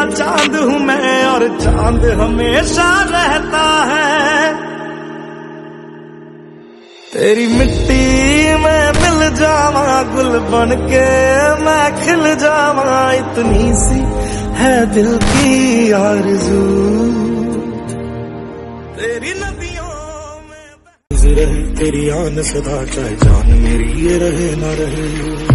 तेरा चाँद हूँ मैं और चाँद हमेशा रहता है। तेरी मिट्टी में मिल जावा, गुल बन के मैं खिल जावा। इतनी सी है दिल की आरज़ू। तेरी नदियों में रहे तेरी आन सदा चाहे जान मेरी, ये रहे ना रहे।